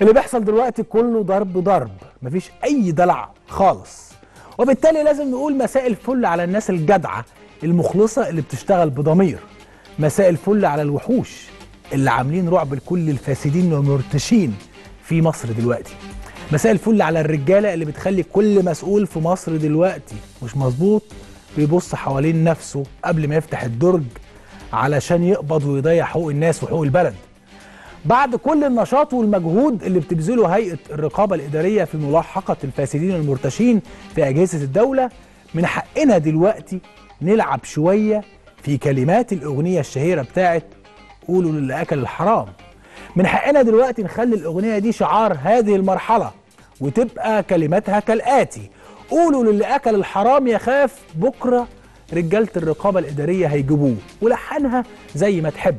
اللي بيحصل دلوقتي كله ضرب ضرب مفيش أي دلع خالص. وبالتالي لازم نقول مساء الفل على الناس الجدعة المخلصة اللي بتشتغل بضمير. مساء الفل على الوحوش اللي عاملين رعب لكل الفاسدين والمرتشين في مصر دلوقتي. مساء الفل على الرجالة اللي بتخلي كل مسؤول في مصر دلوقتي. مش مظبوط؟ بيبص حوالين نفسه قبل ما يفتح الدرج علشان يقبض ويضيع حقوق الناس وحقوق البلد. بعد كل النشاط والمجهود اللي بتبذله هيئة الرقابة الإدارية في ملاحقة الفاسدين والمرتشين في أجهزة الدولة من حقنا دلوقتي نلعب شوية في كلمات الأغنية الشهيرة بتاعت قولوا للي اكل الحرام من حقنا دلوقتي نخلي الأغنية دي شعار هذه المرحلة وتبقى كلماتها كالآتي قولوا للي اكل الحرام يخاف بكرة رجالة الرقابة الإدارية هيجيبوه ولحنها زي ما تحب.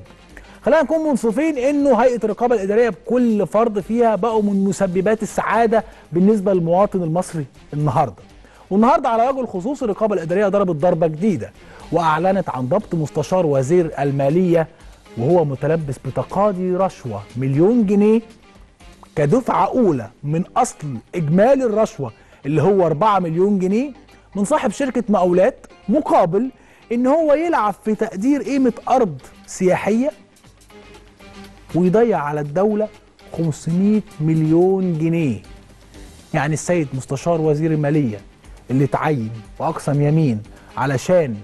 خلينا نكون منصفين إنه هيئة الرقابة الإدارية بكل فرد فيها بقوا من مسببات السعادة بالنسبة للمواطن المصري النهارده. والنهاردة على وجه الخصوص الرقابة الإدارية ضربت ضربة جديدة وأعلنت عن ضبط مستشار وزير المالية وهو متلبس بتقاضي رشوة مليون جنيه كدفعة أولى من أصل إجمالي الرشوة اللي هو 4 مليون جنيه من صاحب شركة مقاولات مقابل إن هو يلعب في تقدير قيمة أرض سياحية ويضيع على الدولة 500 مليون جنيه. يعني السيد مستشار وزير المالية اللي اتعين وأقسم يمين علشان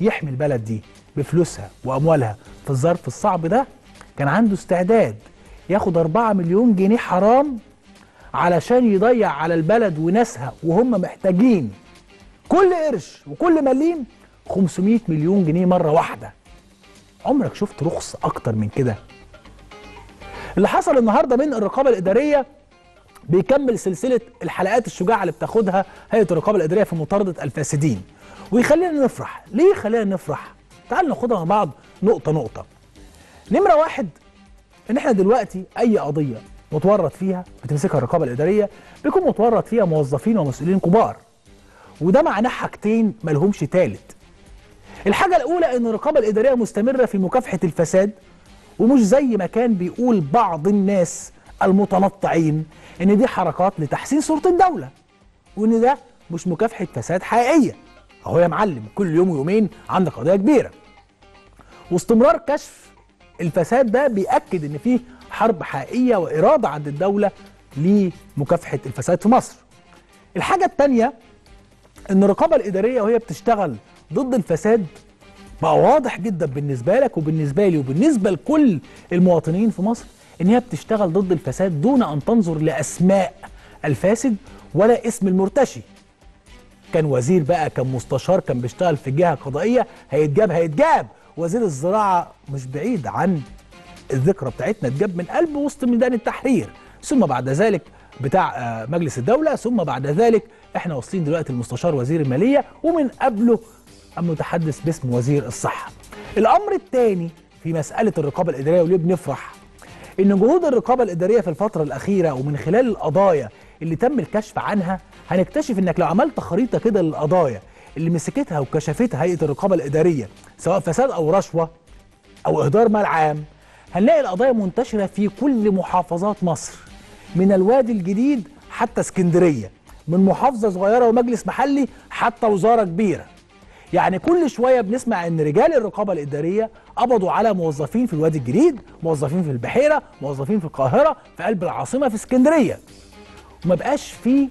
يحمي البلد دي بفلوسها وأموالها في الظرف الصعب ده كان عنده استعداد ياخد 4 مليون جنيه حرام علشان يضيع على البلد وناسها وهم محتاجين كل قرش وكل مليم 500 مليون جنيه مرة واحدة. عمرك شفت رخص أكتر من كده؟ اللي حصل النهارده من الرقابه الاداريه بيكمل سلسله الحلقات الشجاعه اللي بتاخدها هيئه الرقابه الاداريه في مطارده الفاسدين. ويخلينا نفرح. ليه خلينا نفرح؟ تعال ناخدها مع بعض نقطة نقطة. نمرة واحد إن إحنا دلوقتي أي قضية متورط فيها بتمسكها الرقابة الإدارية بيكون متورط فيها موظفين ومسؤولين كبار. وده معناه حاجتين ملهمش تالت. الحاجة الأولى إن الرقابة الإدارية مستمرة في مكافحة الفساد ومش زي ما كان بيقول بعض الناس المتنطعين إن دي حركات لتحسين صورة الدولة وإن ده مش مكافحة فساد حقيقية. أهو يا معلم كل يوم ويومين عندك قضية كبيرة. واستمرار كشف الفساد ده بيأكد إن فيه حرب حقيقية وإرادة عند الدولة لمكافحة الفساد في مصر. الحاجة الثانية إن الرقابة الإدارية وهي بتشتغل ضد الفساد بقى واضح جدا بالنسبة لك وبالنسبة لي وبالنسبة لكل المواطنين في مصر إن هي بتشتغل ضد الفساد دون أن تنظر لأسماء الفاسد ولا اسم المرتشي. كان وزير بقى كان مستشار كان بيشتغل في جهة قضائية هيتجاب هيتجاب. وزير الزراعة مش بعيد عن الذكرى بتاعتنا اتجاب من قلب وسط ميدان التحرير. ثم بعد ذلك بتاع آه، مجلس الدولة ثم بعد ذلك إحنا واصلين دلوقتي المستشار وزير المالية ومن قبله المتحدث باسم وزير الصحة. الأمر الثاني في مسألة الرقابة الإدارية وليه بنفرح إن جهود الرقابة الإدارية في الفترة الأخيرة ومن خلال القضايا اللي تم الكشف عنها هنكتشف إنك لو عملت خريطة كده للقضايا اللي مسكتها وكشفتها هيئة الرقابة الإدارية سواء فساد أو رشوة أو إهدار مال عام هنلاقي القضايا منتشرة في كل محافظات مصر من الوادي الجديد حتى اسكندرية من محافظة صغيرة ومجلس محلي حتى وزارة كبيرة يعني كل شوية بنسمع إن رجال الرقابة الإدارية قبضوا على موظفين في الوادي الجديد موظفين في البحيرة موظفين في القاهرة في قلب العاصمة في اسكندرية. وما بقاش في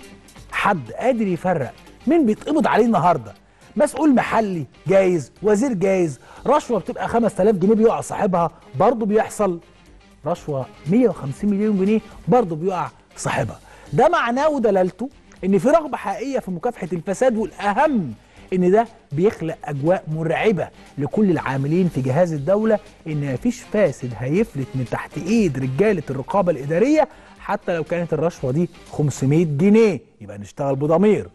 حد قادر يفرق مين بيتقبض عليه النهارده. مسؤول محلي جايز وزير جايز. رشوة بتبقى 5000 جنيه بيقع صاحبها برضه بيحصل. رشوة 150 مليون جنيه برضه بيقع صاحبها. ده معناه ودلالته إن في رغبة حقيقية في مكافحة الفساد والأهم ان ده بيخلق اجواء مرعبة لكل العاملين في جهاز الدولة ان مفيش فاسد هيفلت من تحت ايد رجالة الرقابة الادارية حتى لو كانت الرشوة دي 500 جنيه. يبقى نشتغل بضمير.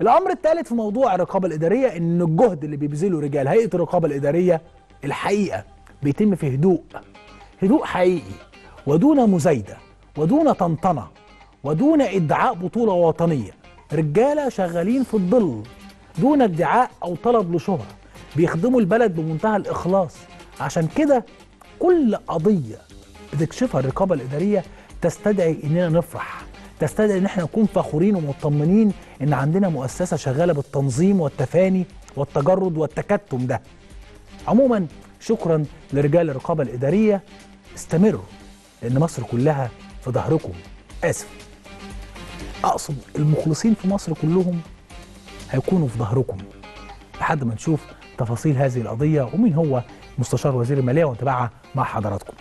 الامر الثالث في موضوع الرقابة الادارية ان الجهد اللي بيبذله رجال هيئة الرقابة الادارية الحقيقة بيتم في هدوء. هدوء حقيقي ودون مزايدة ودون طنطنة ودون ادعاء بطولة وطنية. رجالة شغالين في الظل. دون ادعاء أو طلب لشهرة. بيخدموا البلد بمنتهى الإخلاص. عشان كده كل قضية بتكشفها الرقابة الإدارية تستدعي إننا نفرح. تستدعي إن إحنا نكون فخورين ومطمنين إن عندنا مؤسسة شغالة بالتنظيم والتفاني والتجرد والتكتم ده. عموما شكرا لرجال الرقابة الإدارية. استمروا لأن مصر كلها في ظهركم. آسف. أقصد المخلصين في مصر كلهم هيكونوا في ظهركم. لحد ما نشوف تفاصيل هذه القضية ومين هو مستشار وزير المالية ونتابعها مع حضراتكم.